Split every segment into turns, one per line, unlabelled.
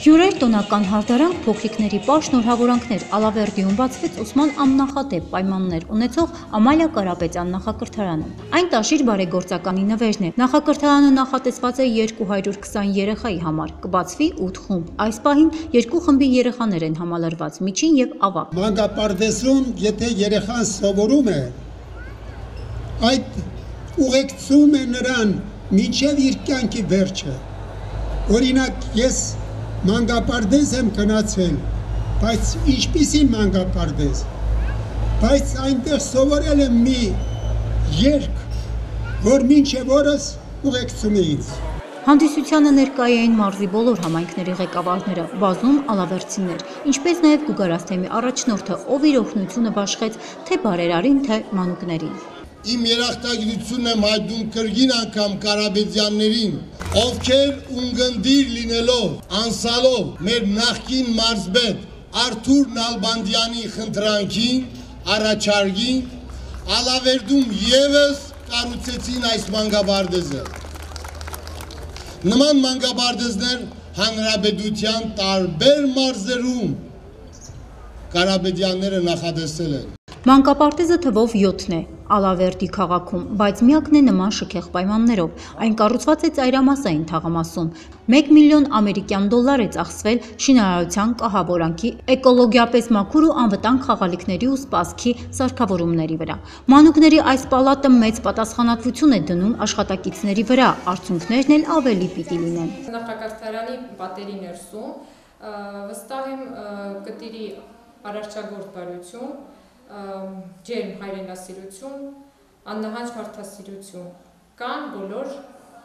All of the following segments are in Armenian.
Հյուրեր տոնական հարդարանք, փոքրիկների պար շնորհավորանքներ, Ալավերդիում բացվեց Օսման աննախադեպ պայմաններ ունեցող Ամալիա Կարապետյան նախակրթարանը։ Այն տաշիր բարեգործականի նվերն է։ Նախակրթարանը նախատեսված է 220 երեխայի համար, կբացվի 8 խումբ։ Այս պահին երկու խմբի երեխաներ են համալրված՝ միջին եւ ավագ։
Մանկապարտեզում, եթե երեխան սովորում է, այդ ուղեկցում է նրան մինչև իր կյանքի վերջը։ Օրինակ, ես մանկապարտեզ եմ գնացել, բայց ինչպիսի մանկապարտեզ։ Բայց այնտեղ սովորել եմ մի երկ, որ մինչև օրս ուղեկցում է ինձ։
Հանդիսությանը ներկայ էին մարզի բոլոր համայնքների ղեկավարները, բազում ալավերցիներ, ինչպես նաև Գուգարասթեմի առաջնորդը, ով իր օգնությունը բաշխեց թե բարերարին, թե մանուկներին։
Իմ երախտագիտությունն եմ հայտնում կրգին անգամ Կարաբեդյաններին, ովքեր ունգնդիր լինելով, անսալով մեր նախկին մարզբետ Արթուր Նալբանդյանի խնդրանքին, առաջարկին, Ալավերդում եւս կառուցեցին այս մանգաբարձը։ Նման մանգաբարձներ հանրապետության տարբեր մարզերում Կարաբեդյանները նախադեсել են։
Մանկապարտեզը թվով 7-ն է Ալավերդի քաղաքում, բայց միակն է նման շքեղ պայմաններով։ Այն կառուցված է ծայրամասային թաղամասում։ 1 միլիոն ամերիկյան դոլար է ծախսվել շինարարության, կահավորանքի, էկոլոգիապես մաքուր ու անվտանգ խաղալիքների ու սպասքի սարքավորումների վրա։ Մանուկների այս պալատը մեծ պատասխանատվություն է դնում աշխատակիցների վրա, արդյունքներն էլ ավելի պիտի լինեն։
Նախագահարանի պատերի ներսում վստահ եմ կտիրի արարչագործ բարություն ջերմ հայրենասիրություն, աննահանջ մարդասիրություն կան բոլոր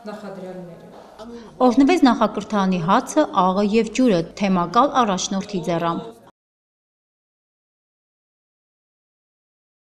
նախադրյալները։
Օրհնվեց նախակրթարանի հացը, աղը եւ ջուրը թեմակալ առաջնորդի ձեռամբ։